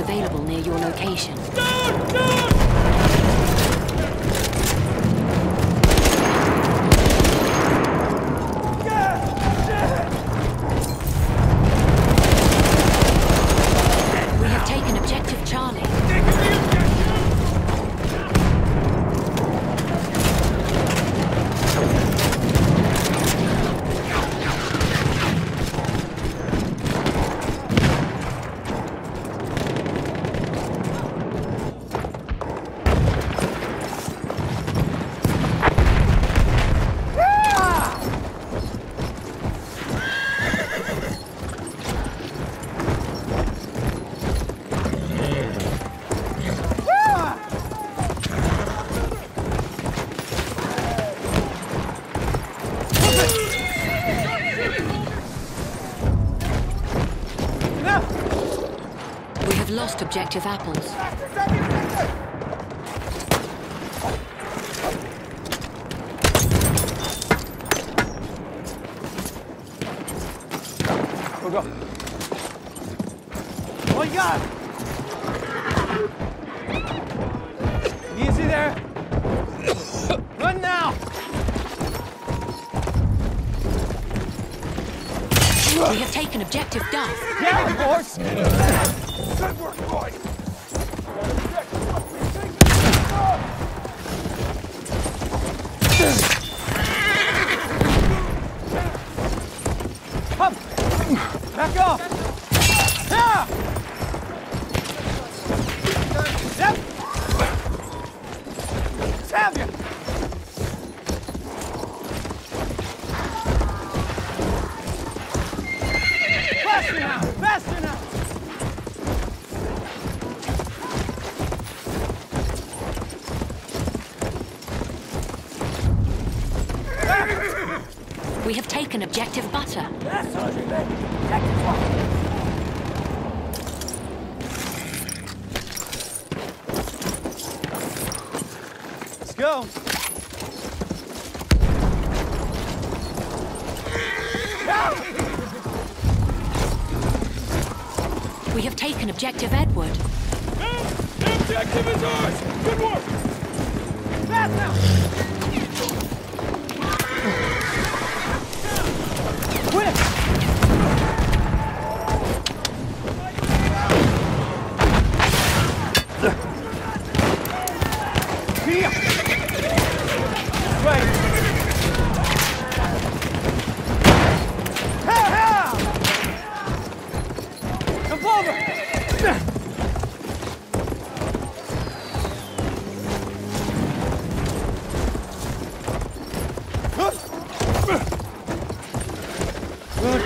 available near your location. Have lost objective apples. Go. Oh, got it. Easy there. Run now. We have taken objective Duff. Yeah, horse. Good work, boys! Back off. Yeah. We have taken objective Butter. That's all you bet. Check this. Let's go. We have taken objective Edward. The objective is ours! Good work! Fast now.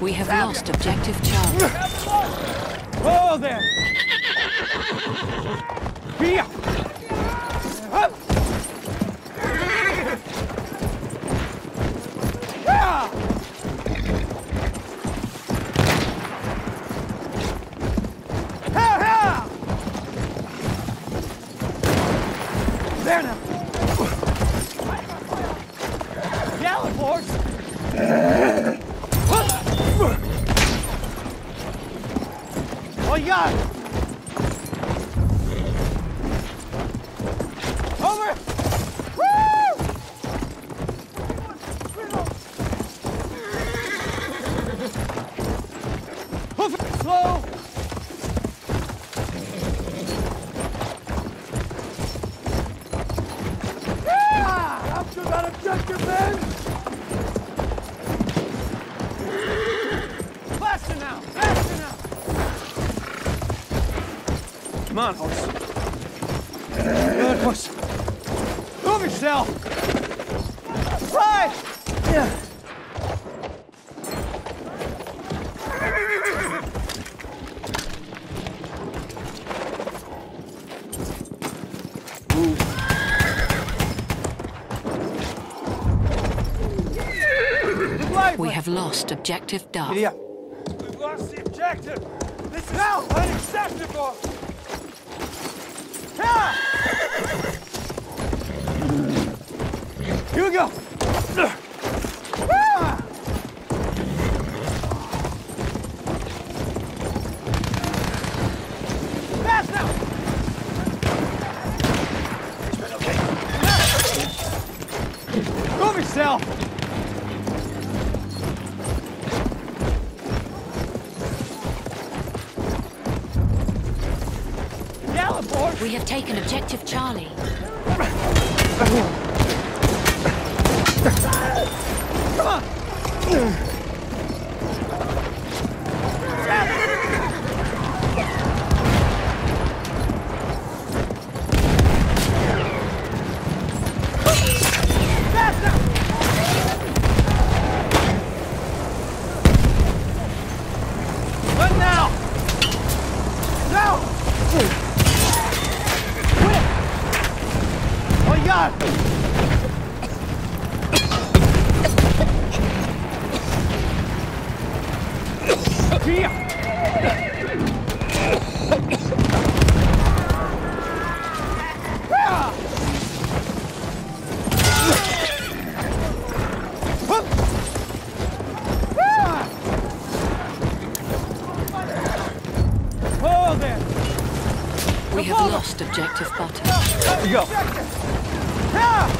We have lost objective Charlie. Oh, there! Here! Now! Now! Come on, horse. Push. Move yourself. Right. Yeah. We have lost objective Duff. Giddy up. We've lost the objective. This is Now. unacceptable. Yeah. Here we go. Ah. Fast now. Move yourself. We have taken objective Charlie. Come on. There! We have lost objective Butter. There we go. Ah!